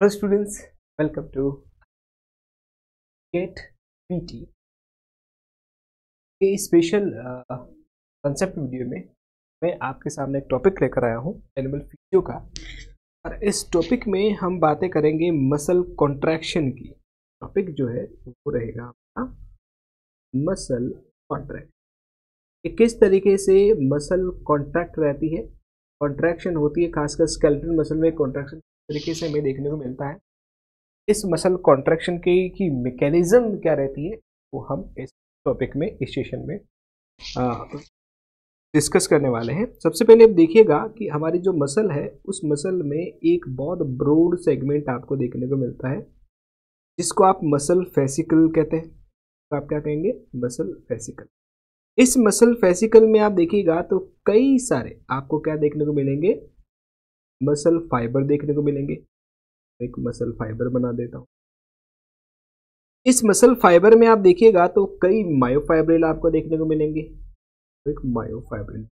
Hello students, welcome to Get PT. ये special concept video में मैं आपके सामने एक टॉपिक लेकर आया हूँ एनिमल फिजियो का। और इस टॉपिक में हम बातें करेंगे मसल कॉन्ट्रैक्शन की। टॉपिक जो है वो रहेगा आपका मसल कॉन्ट्रैक्ट कि किस तरीके से मसल कॉन्ट्रैक्ट रहती है? कॉन्ट्रैक्शन होती है खासकर स्केलेटल मसल में कॉन्ट्रैक्शन तरीके से हमें देखने को मिलता है। इस मसल कॉन्ट्रैक्शन के की मैकेनिज्म क्या रहती है, वो हम इस टॉपिक में, इस सेशन में डिस्कस करने वाले हैं। सबसे पहले आप देखिएगा कि हमारी जो मसल है, उस मसल में एक बहुत ब्रोड सेगमेंट आपको देखने को मिलता है, जिसको आप मसल फेसिकल कहते हैं। तो आप क्या कहेंगे? मसल फेसिकल इस मसल फेसिकल में आप देखिएगा तो कई सारे आपको क्या देखने को मिलेंगे? मसल फाइबर देखने को मिलेंगे। एक मसल फाइबर बना देता हूँ। इस मसल फाइबर में आप देखिएगा तो कई मायोफाइब्रिल आपको देखने को मिलेंगे। एक मायोफाइब्रिल।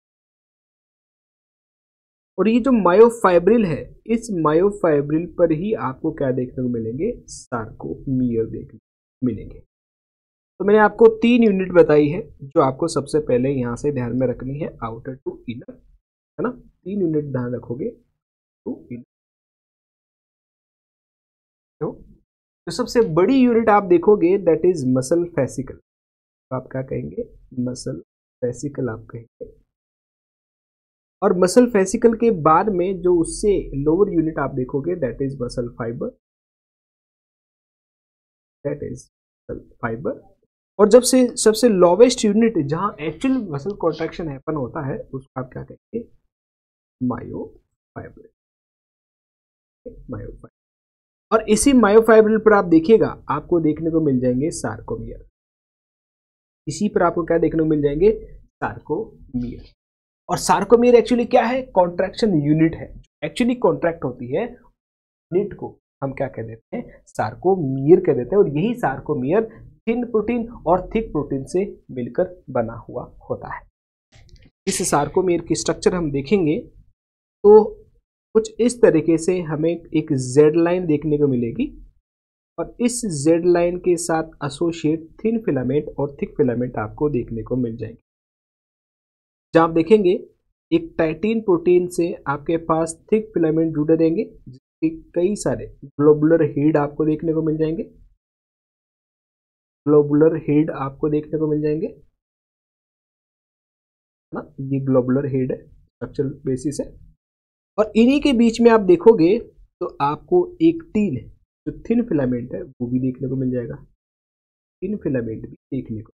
और ये जो मायोफाइब्रिल है, इस मायोफाइब्रिल पर ही आपको क्या देखने को मिलेंगे? सार्कोमियर देखने मिलेंगे। तो मैंने आपको तीन यूनिट बताई है, जो आपको सबसे पहले यहाँ से ध्यान में रखनी है, आउटर टू इनर, है ना? तीन यूनिट ध्यान रखोगे तो, तो सबसे बड़ी यूनिट आप देखोगे दैट इज़ मसल फेसिकल तो आप क्या कहेंगे? मसल फेसिकल आप कहेंगे। और मसल फेसिकल के बाद में जो उससे लोअर यूनिट आप देखोगे that is muscle fibre that is muscle fibre और जब से सबसे लोवेस्ट यूनिट जहाँ एक्चुअल मसल कॉन्ट्रैक्शन हैपन होता है उसको आप क्या कहेंगे? मायोफाइब्रिल मायोफाइब्रिल और इसी मायोफाइब्रिल पर आप देखिएगा, आपको देखने को मिल जाएँगे सार्कोमियर इसी पर आपको क्या देखने को मिल जाएँगे? सार्कोमियर और सार्कोमियर एक्चुअली क्या है? कॉन्ट्रैक्शन यूनिट है। एक्चुअली कॉन्ट्रैक्ट होती है यूनिट को हम क्या कह देते हैं? सार्कोमियर कह देते हैं। और यही सार्कोमियर थिन प्रोटीन और थिक प्रोटीन से मिलकर बना हुआ होता है। इस सार्कोमियर की स्ट्रक्चर हम देखेंगे तो कुछ इस तरीके से हमें एक जेड लाइन देखने को मिलेगी। और इस जेड लाइन के साथ एसोसिएट थिन फिलामेंट और थिक फिलामेंट आपको देखने को मिल जाएँगे। जहाँ आप देखेंगे, एक टाइटिन प्रोटीन से आपके पास थिक फिलामेंट जुड़े रहेंगे, जिसके कई सारे ग्लोबुलर हेड आपको देखने को मिल जाएँगे। ग्लोबुलर हेड आपको देखने को मिल जाएँगे। ना? ये ग्लोबुलर हेड है स्ट्रक्चरल बेसिस है। और इन्हीं के बीच में आप देखोगे तो आपको एक तीन जो थिन फिलामेंट है, वो भी देखने को मिल जाएगा। थिन फिलामेंट भी देखने को,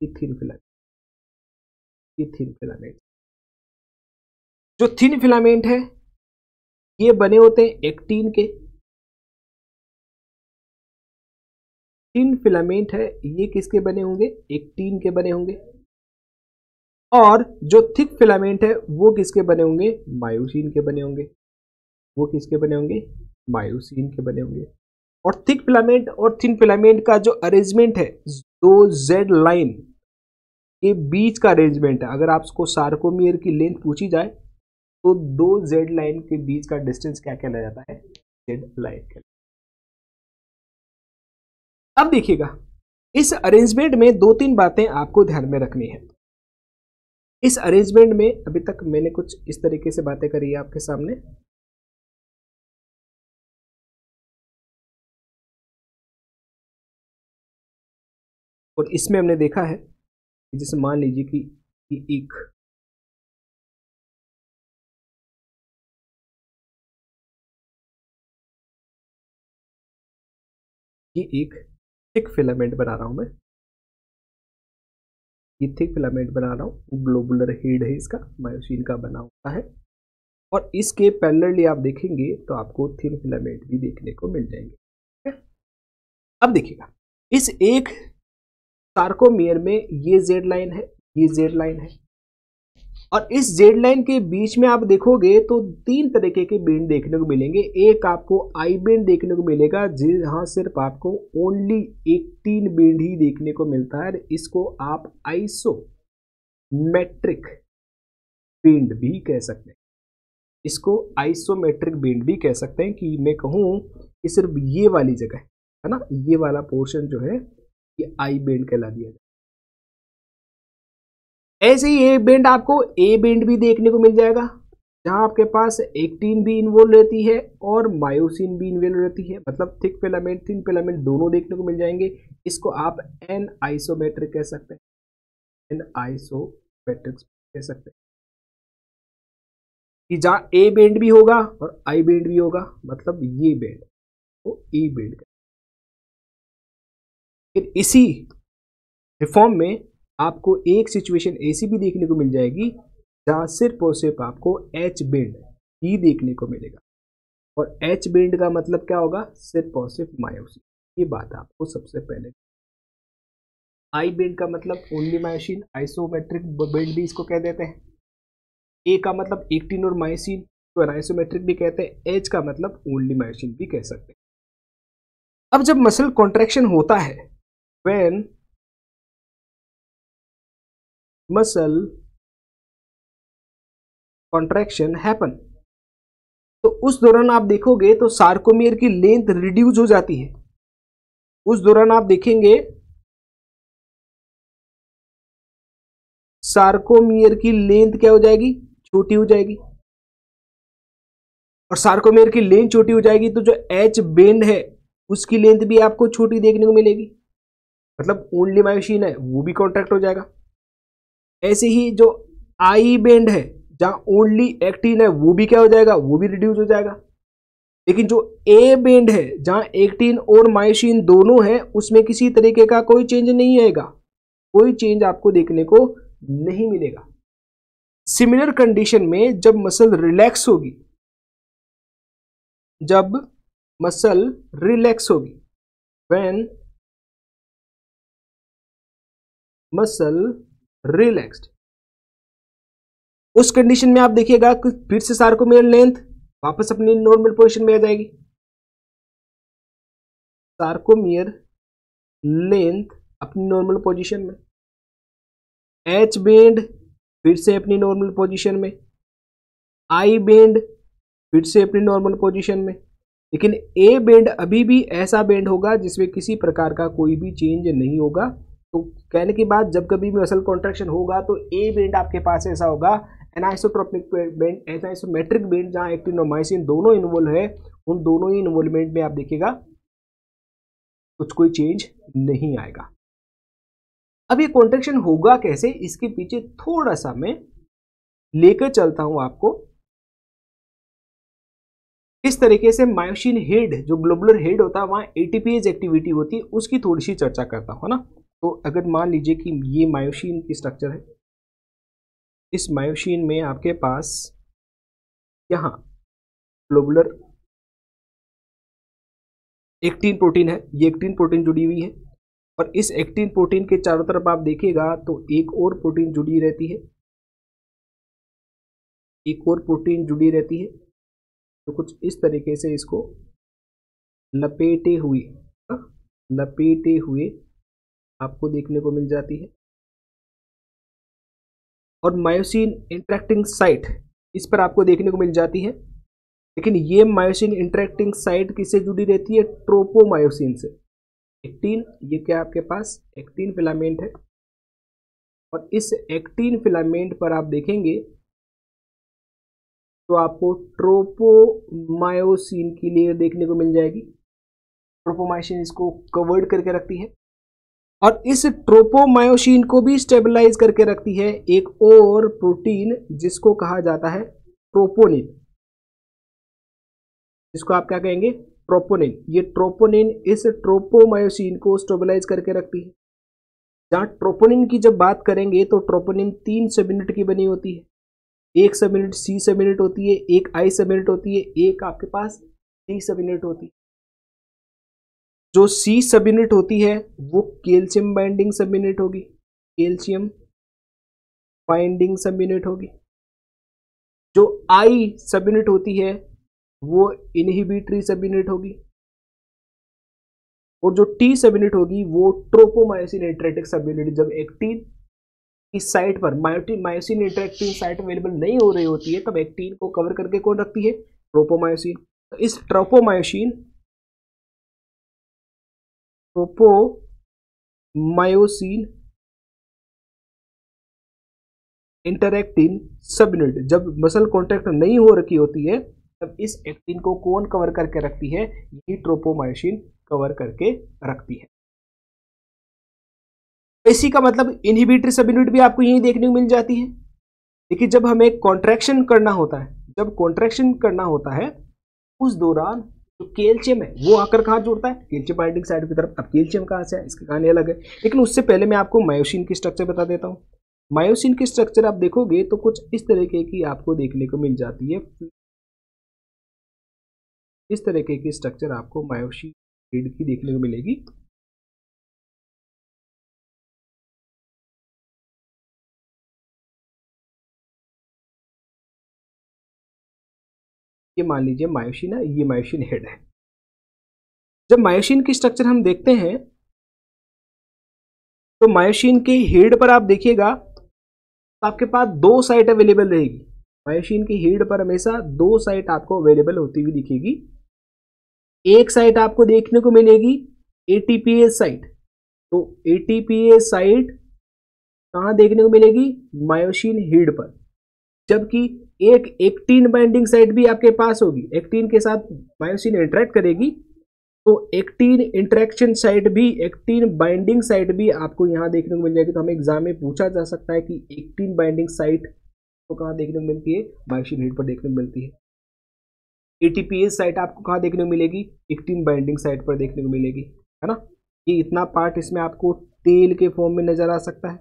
ये थिन फिलामेंट, ये थिन फिलामेंट। जो थिन फिलामेंट है, ये बने होते हैं एक्टीन के। थिन फिलामेंट है, ये किसके बने होंगे? एक्टीन के बने होंगे। और जो थिक फिलामेंट है, वो किसके बने होंगे? मायोसिन के बने होंगे। वो किसके बने होंगे? मायोसिन के बने होंगे। और थिक फिलामेंट और थिन फिलामेंट का जो अरेंजमेंट है, दो जेड लाइन के बीच का अरेंजमेंट है। अगर आपको सार्कोमियर की लेंथ पूछी जाए तो दो जेड लाइन के बीच का डिस्टेंस क्या कहला जाता है? जेड लाइन अब देखिएगा, इस अरेंजमेंट में दो तीन बातें आपको ध्यान में रखनी है। इस अरेंजमेंट में अभी तक मैंने कुछ इस तरीके से बातें करी है आपके सामने। और इसमें हमने देखा है जैसे मान लीजिए कि एक ये एक थिक फिलामेंट बना रहा हूँ मैं। ये थिक फिलामेंट बना रहा हूँ। ग्लोबुलर हेड है इसका, मायोसिन का बना हुआ है। और इसके पैरेलली आप देखेंगे तो आपको थिन फिलामेंट भी देखने को मिल जाएँगे। अब देखिएगा, इस एक सार्कोमियर में ये जेड लाइन है, ये जेड लाइन है। और इस जेड लाइन के बीच में आप देखोगे तो तीन तरीके के बेंड देखने को मिलेंगे। एक आपको आई बेंड देखने को मिलेगा, जहाँ सिर्फ़ आपको ओनली एक तीन बेंड ही देखने को मिलता है इसको आप आइसो मेट्रिक बेंड भी कह सकते हैं। इसको आइसोमेट्रिक बेंड भी कह सकते हैं कि मैं कहूँ ये सिर्फ़ ये वाली जगह है है ना? ये वाला पोर्शन जो है, ये आई बेंड कहला दिया जाए ऐसे ही ए बेंड आपको ए बेंड भी देखने को मिल जाएगा, जहाँ आपके पास एक्टीन भी इन्वॉल्व रहती है और मायोसिन भी इन्वॉल्व रहती है। मतलब थिक फिलामेंट थिन फिलामेंट दोनों देखने को मिल जाएँगे। इसको आप एन आइसोमेट्रिक कह सकते हैं। एन आइसोमेट्रिक कह सकते हैं। कि जहाँ ए बेंड भी होगा और आई बेंड भी होगा मतलब ये बेंड तो ई बेंड फिर इसी रिफॉर्म में आपको एक सिचुएशन ऐसी भी देखने को मिल जाएगी जहाँ सिर्फ़ और सिर्फ़ आपको एच बेंड ही देखने को मिलेगा। और एच बेंड का मतलब क्या होगा? सिर्फ़ और सिर्फ़ मायोसिन ये बात आपको सबसे पहले आई बेंड का मतलब ओनली मायोसिन आइसोमेट्रिक बेंड भी इसको कह देते हैं। ए का मतलब एक्टिन और मायोसिन तो आइसोमेट्रिक भी कहते हैं। एच का मतलब ओनली मायोसिन भी कह सकते हैं। अब जब मसल कॉन्ट्रेक्शन होता है व्हेन मसल कॉन्ट्रैक्शन हैपन तो उस दौरान आप देखोगे तो सार्कोमियर की लेंथ रिड्यूस हो जाती है। उस दौरान आप देखेंगे सार्कोमियर की लेंथ क्या हो जाएगी? छोटी हो जाएगी। और सार्कोमियर की लेंथ छोटी हो जाएगी तो जो एच बेंड है, उसकी लेंथ भी आपको छोटी देखने को मिलेगी। मतलब ओनली मायोशीन है, वो भी कॉन्ट्रैक्ट हो जाएगा। ऐसे ही जो आई बेंड है, जहाँ ओनली एक्टिन है, वो भी क्या हो जाएगा? वो भी रिड्यूस हो जाएगा। लेकिन जो ए बैंड है, जहाँ एक्टिन और मायोसिन दोनों है, उसमें किसी तरीके का कोई चेंज नहीं आएगा। कोई चेंज आपको देखने को नहीं मिलेगा। सिमिलर कंडीशन में जब मसल रिलैक्स होगी, जब मसल रिलैक्स होगी व्हेन मसल रिलैक्स्ड उस कंडीशन में आप देखिएगा कि फिर से सार्कोमियर लेंथ वापस अपनी नॉर्मल पोजीशन में आ जाएगी। सार्कोमियर लेंथ अपनी नॉर्मल पोजीशन में। एच बेंड फिर से अपनी नॉर्मल पोजीशन में। आई बेंड फिर से अपनी नॉर्मल पोजीशन में। लेकिन ए बेंड अभी भी ऐसा बेंड होगा जिसमें किसी प्रकार का कोई भी चेंज नहीं होगा। तो कहने की बात, जब कभी भी मसल कॉन्ट्रेक्शन होगा तो ए बेंड आपके पास ऐसा होगा एनाइसोट्रोपिक बेंड एनाइसोमेट्रिक बेंड जहाँ एक्टिनोमाइसिन दोनों इन्वॉल्व है, उन दोनों ही इन्वॉल्वमेंट में आप देखिएगा, कुछ कोई चेंज नहीं आएगा। अब ये कॉन्ट्रेक्शन होगा कैसे, इसके पीछे थोड़ा सा मैं लेकर चलता हूँ आपको। इस तरीके से मायोसिन हेड जो ग्लोबुलर हेड होता है, वहाँ एटीपीएज एक्टिविटी होती है, उसकी थोड़ी सी चर्चा करता हूँ ना? तो अगर मान लीजिए कि ये मायोसिन की स्ट्रक्चर है इस मायोशीन में आपके पास यहाँ ग्लोबुलर एक्टीन प्रोटीन है ये एक्टीन प्रोटीन जुड़ी हुई है और इस एक्टीन प्रोटीन के चारों तरफ़ आप देखिएगा तो एक और प्रोटीन जुड़ी रहती है एक और प्रोटीन जुड़ी रहती है तो कुछ इस तरीके से इसको लपेटे हुए हाँ, लपेटे हुए आपको देखने को मिल जाती है। और मायोसिन इंटरेक्टिंग साइट इस पर आपको देखने को मिल जाती है। लेकिन ये मायोसिन इंटरेक्टिंग साइट किससे जुड़ी रहती है? ट्रोपोमायोसिन से। एक्टीन, ये क्या आपके पास? एक्टीन फिलामेंट है। और इस एक्टीन फिलामेंट पर आप देखेंगे तो आपको ट्रोपोमायोसिन की लेयर देखने को मिल जाएगी। ट्रोपोमायोसिन इसको कवर्ड करके रखती है। और इस ट्रोपोमायोसिन को भी स्टेबलाइज करके रखती है एक और प्रोटीन जिसको कहा जाता है ट्रोपोनिन। जिसको आप क्या कहेंगे? ट्रोपोनिन। ये ट्रोपोनिन इस ट्रोपोमायोसिन को स्टेबलाइज करके रखती है। जहाँ ट्रोपोनिन की जब बात करेंगे तो ट्रोपोनिन तीन सब यूनिट की बनी होती है। एक सब यूनिट सी सब यूनिट होती है, एक आई सब यूनिट होती है, एक आपके पास डी सब यूनिट होती है। जो सी सब यूनिट होती है, वो कैल्शियम बाइंडिंग सब यूनिट होगी। कैल्शियम बाइंडिंग सब यूनिट होगी। जो आई सब यूनिट होती है, वो इनहिबिटरी सब यूनिट होगी। और जो टी सब यूनिट होगी, वो ट्रोपोमायोसिन इंटरेक्टिव सब यूनिट जब एक्टीन की साइट पर मायोटिन मायोसिन इंटरेक्टिव साइट अवेलेबल नहीं हो रही होती है, तब एक्टीन को कवर करके कौन रखती है? ट्रोपोमायोसिन तो इस ट्रोपोमायोसिन ट्रोपो मायोसिन इंटरेक्टिन सब यूनिट जब मसल कॉन्ट्रैक्ट नहीं हो रखी होती है, तब इस एक्टिन को कौन कवर करके रखती है? यही ट्रोपोमायोसिन कवर करके रखती है। इसी का मतलब इनहिबिटरी सब यूनिट भी आपको यही देखने को मिल जाती है। देखिए, जब हमें कॉन्ट्रैक्शन करना होता है, जब कॉन्ट्रैक्शन करना होता है, उस दौरान जो केल्शियम है, वो आकर कहाँ जुड़ता है? केल्शियम बाइंडिंग साइड की तरफ़। अब केल्शियम कहाँ से है? इसकी कहानी अलग है। लेकिन उससे पहले मैं आपको मायोसिन की स्ट्रक्चर बता देता हूँ। मायोसिन की स्ट्रक्चर आप देखोगे तो कुछ इस तरीके की आपको देखने को मिल जाती है। इस तरीके की स्ट्रक्चर आपको मायोसिन की देखने को मिलेगी। ये मान लीजिए मायोसिन है, ये मायोसिन हेड है। जब मायोसिन की स्ट्रक्चर हम देखते हैं तो मायोसिन के हेड पर आप देखिएगा तो आपके पास दो साइट अवेलेबल रहेगी। मायोसिन की हेड पर हमेशा दो साइट आपको अवेलेबल होती हुई दिखेगी। एक साइट आपको देखने को मिलेगी एटीपीएस साइट तो एटीपीएस साइट कहाँ देखने को मिलेगी? मायोसिन हेड पर। जबकि एक एक्टीन बाइंडिंग साइट भी आपके पास होगी। एक्टीन के साथ मायोसिन इंटरेक्ट करेगी तो एक्टीन इंटरेक्शन साइट भी एक्टीन बाइंडिंग साइट भी आपको यहाँ देखने को मिल जाएगी। तो हमें एग्ज़ाम में पूछा जा सकता है कि एक्टीन बाइंडिंग साइट तो कहाँ देखने को मिलती है? मायोसिन हेड पर देखने को मिलती है। एटीपीएस साइट आपको कहाँ देखने को मिलेगी? एक्टीन बाइंडिंग साइट पर देखने को मिलेगी, है ना? ये इतना पार्ट इसमें आपको तेल के फॉर्म में नज़र आ सकता है।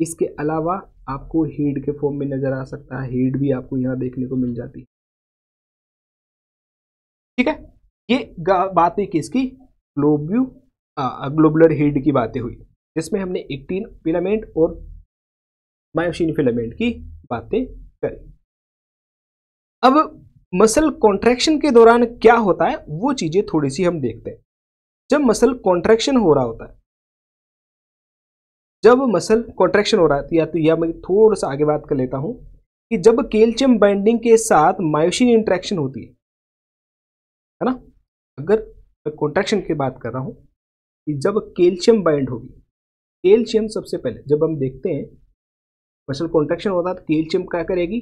इसके अलावा आपको हीड के फॉर्म में नज़र आ सकता है। हेड भी आपको यहाँ देखने को मिल जाती। है ठीक है? ये बात हुई किसकी? ग्लोब्यू ग्लोबुलर हेड की बातें हुई, जिसमें हमने एक्टीन फिलामेंट और मायोसिन फिलामेंट की बातें करी। अब मसल कॉन्ट्रैक्शन के दौरान क्या होता है? वो चीज़ें थोड़ी सी हम देखते हैं। जब मसल कॉन्ट्रैक्शन हो रहा होता है जब मसल कॉन्ट्रैक्शन हो रहा है या तो यह मैं थोड़ा सा आगे बात कर लेता हूँ कि जब कैल्शियम बाइंडिंग के साथ मायोसिन इंट्रैक्शन होती है है ना? अगर मैं कॉन्ट्रैक्शन की बात कर रहा हूँ कि जब कैल्शियम बाइंड होगी कैल्शियम सबसे पहले, जब हम देखते हैं, मसल कॉन्ट्रैक्शन होता है तो कैल्शियम क्या करेगी?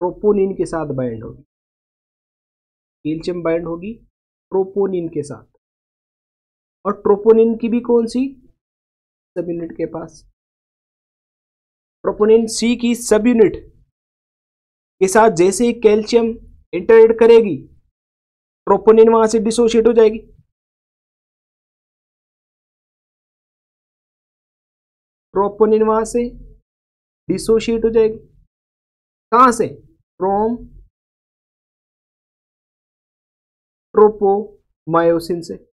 प्रोपोनिन के साथ बाइंड होगी। कैल्शियम बाइंड होगी प्रोपोनिन के साथ। और ट्रोपोनिन की भी कौन सी? सब यूनिट के पास। प्रोपोनिन सी की सब यूनिट के साथ जैसे ही कैल्शियम इंटरेक्ट करेगी प्रोपोनिन वहाँ से डिसोशिएट हो जाएगी। प्रोपोनिन वहाँ से डिसोशिएट हो जाएगी। कहाँ से? फ्रॉम ट्रोपोमायोसिन से।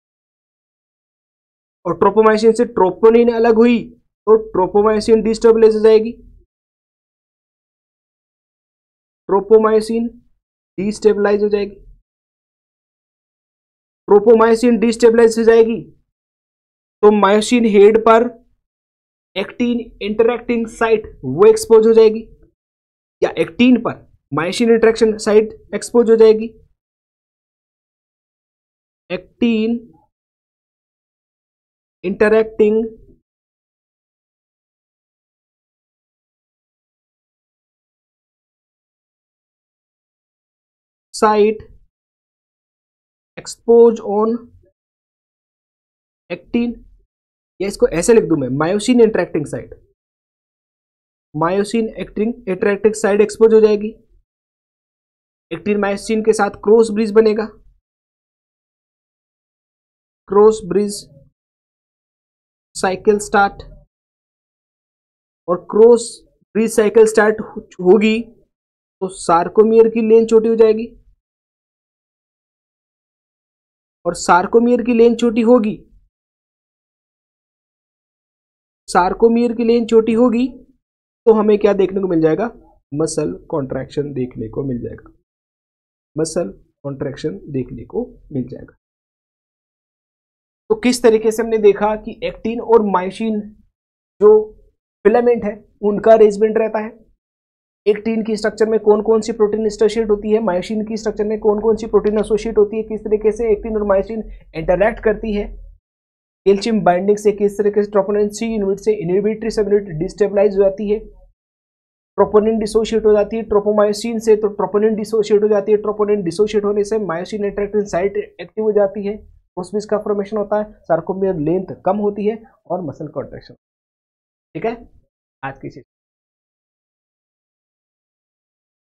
और ट्रोपोमाइसिन से ट्रोपोनिन अलग हुई तो ट्रोपोमाइसिन डिस्टेबलाइज हो जाएगी। ट्रोपोमाइसिन डिस्टेबलाइज हो जाएगी। ट्रोपोमाइसिन डिस्टेबलाइज हो जाएगी। तो मायोसिन हेड पर एक्टीन इंटरेक्टिंग साइट वो एक्सपोज हो जाएगी या एक्टीन पर मायोसिन इंटरेक्शन साइट एक्सपोज हो जाएगी। Actin interacting site expose on actin या इसको ऐसे लिख दू मैं, myosin interacting site myosin acting interacting side expose हो जाएगी। एक्टिन मायोसिन के साथ क्रॉस ब्रिज बनेगा। क्रॉस ब्रिज साइकिल स्टार्ट और क्रॉस ब्रिज साइकिल स्टार्ट होगी तो सार्कोमियर की लेन छोटी हो जाएगी। और सार्कोमियर की लेन छोटी होगी सार्कोमियर की लेन छोटी होगी तो हमें क्या देखने को मिल जाएगा? मसल कॉन्ट्रैक्शन देखने को मिल जाएगा। मसल कॉन्ट्रैक्शन देखने को मिल जाएगा। तो किस तरीके से हमने देखा कि एक्टिन और माइसिन जो फिलामेंट है, उनका अरेंजमेंट रहता है? एक्टिन की स्ट्रक्चर में कौन कौन सी प्रोटीन एसोशिएट होती है? माइसिन की स्ट्रक्चर में कौन कौन सी प्रोटीन एसोशिएट होती है? किस तरीके से एक्टिन और माइसिन इंटरैक्ट करती है? कैल्शियम बाइंडिंग से किस तरीके से ट्रोपोनिन सी यूनिट से इनिबिटरी सब यूनिट डिस्टेबलाइज हो जाती है? ट्रोपोनिन डिसोशिएट हो जाती है। ट्रोपोमायोसिन से तो ट्रोपोनिन डिसोशिएट हो जाती है। ट्रोपोनिन डिसोशिएट होने से मायोसिन एट्रैक्टिन साइट एक्टिव हो जाती है। उसमें इसका फॉर्मेशन होता है। सार्कोमियर लेंथ कम होती है और मसल कॉन्ट्रेक्शन ठीक है? आज की चीज़